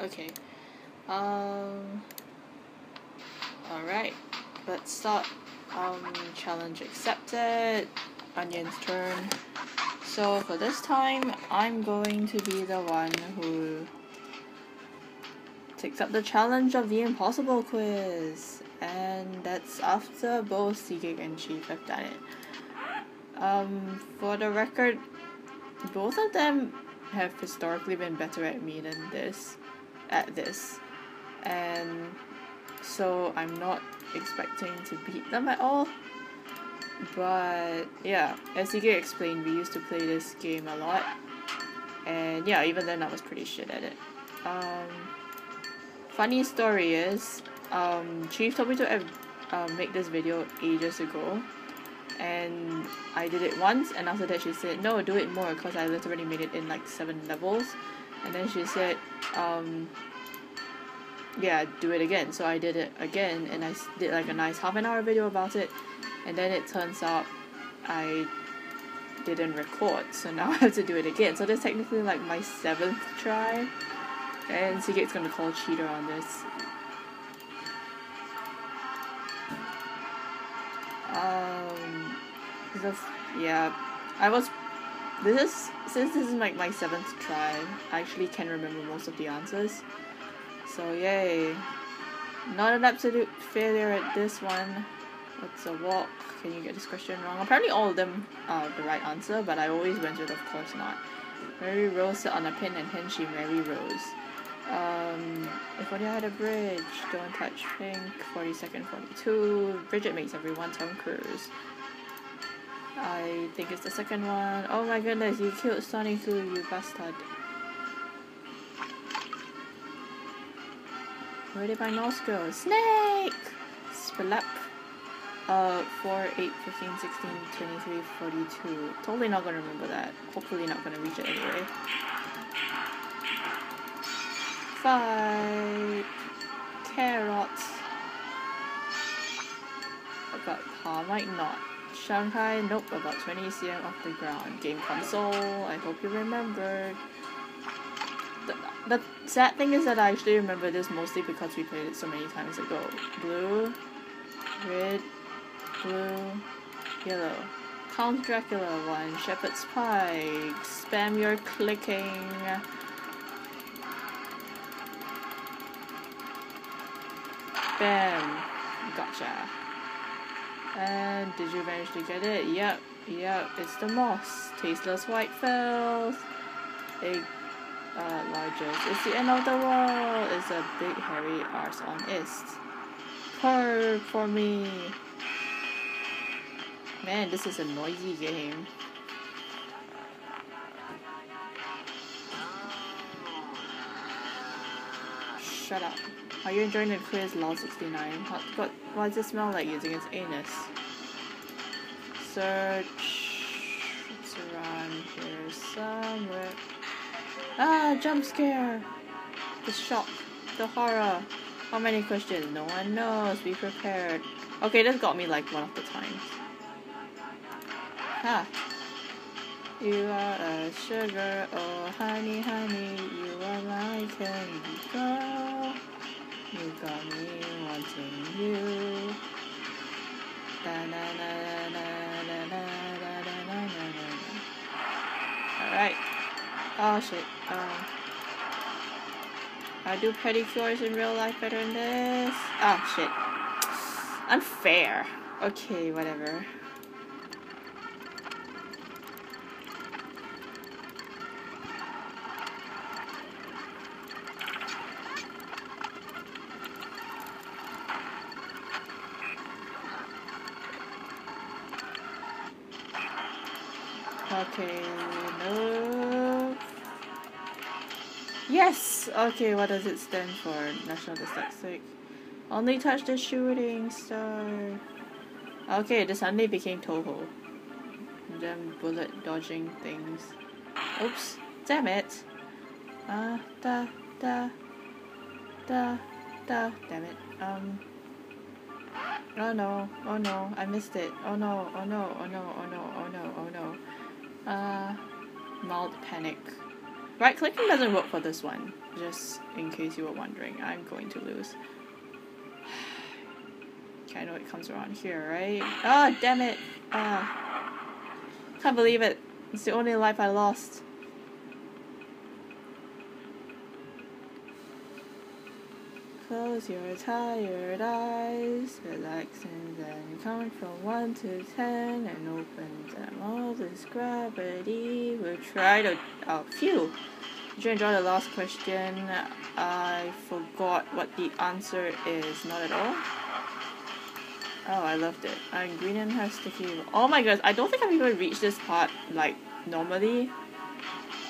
Okay. Um. Alright. Let's start. Um, challenge accepted. Onion's turn. So for this time, I'm going to be the one who takes up the challenge of the impossible quiz. And that's after both Seagate and Chief have done it. Um, for the record, both of them have historically been better at me than this at this. And so I'm not expecting to beat them at all. But yeah as Ige explained we used to play this game a lot. And yeah even then I was pretty shit at it. Um, funny story is um, Chief told me to uh, make this video ages ago. And I did it once and after that she said no do it more because I literally made it in like seven levels and then she said um yeah do it again. So I did it again and I did like a nice half an hour video about it. And then it turns out I didn't record. So now I have to do it again. So that's technically like my seventh try. And Seagate's gonna call cheater on this. Um the yeah. I was this is since this is like my seventh try I actually can remember most of the answers. So yay. Not an absolute failure at this one. What's a walk. Can you get this question wrong? Apparently all of them are the right answer but I always went with of course not. Mary Rose on a pin and hence she Mary Rose. Um, if only I had a bridge, don't touch pink, 40 second 42, Bridget makes everyone Tom Cruise. I think it's the second one. Oh my goodness, you killed Sonic you bastard. Where did my mouse go? Snake! Spilap. Uh, 4, 8, 15, 16, 23, 42. Totally not gonna remember that. Hopefully not gonna reach it anyway. 5. Carrots. But I might not. Shanghai, nope, about 20 cm off the ground. Game console, I hope you remembered. The, the sad thing is that I actually remember this mostly because we played it so many times ago. Blue, red, blue, yellow. Count Dracula 1, Shepherd's Pie, spam your clicking. Bam! Gotcha. And did you manage to get it? Yep, yep, it's the moss. Tasteless white filth. A uh, largest. It's the end of the world. It's a big hairy arse on ist. Purr for me. Man, this is a noisy game. Shut up. Are you enjoying the quiz, lol69? What, what, why does it smell like using its anus? Search. It's around here somewhere. Ah, jump scare! The shock. The horror. How many questions? No one knows. Be prepared. Okay, this got me like one of the times. Ha! You are a sugar, oh honey, honey, you are my candy girl. You got me wanting you. Da na na na na na na na na na na. Alright. Oh shit. Um. I do pedicures in real life better than this. Oh shit. Unfair. Okay, whatever. Okay, no. Yes! Okay, what does it stand for? National Dyslexic. Only touch the shooting star. Okay, this suddenly became Touhou. Them bullet dodging things. Oops. Damn it. Ah, uh, da, da, da, da. Damn it. Um. Oh no, oh no, I missed it. Oh no, oh no, oh no, oh no, oh no, oh no. Mild panic. Right clicking doesn't work for this one, just in case you were wondering. I'm going to lose. Okay, I know it comes around here, right? Oh, damn it! Ah. Can't believe it. It's the only life I lost. Close your tired eyes, relax and then count from 1 to 10 and open them all. This gravity will try to. Oh, phew! Did you enjoy the last question? I forgot what the answer is. Not at all. Oh, I loved it. I'm green and has sticky. Oh my gosh, I don't think I've even reached this part like normally.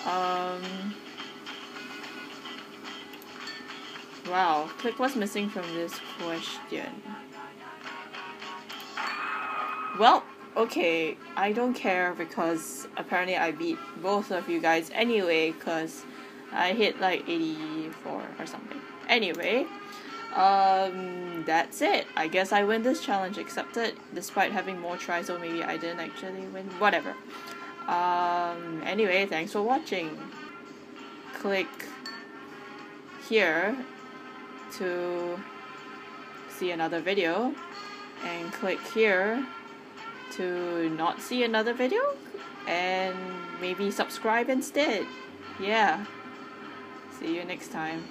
Um. Wow, click what's missing from this question. Well, okay, I don't care because apparently I beat both of you guys anyway because I hit like 84 or something. Anyway, um, that's it. I guess I win this challenge accepted despite having more tries, so maybe I didn't actually win. Whatever. Um, anyway, thanks for watching. Click here to see another video and click here to not see another video and maybe subscribe instead. Yeah. See you next time.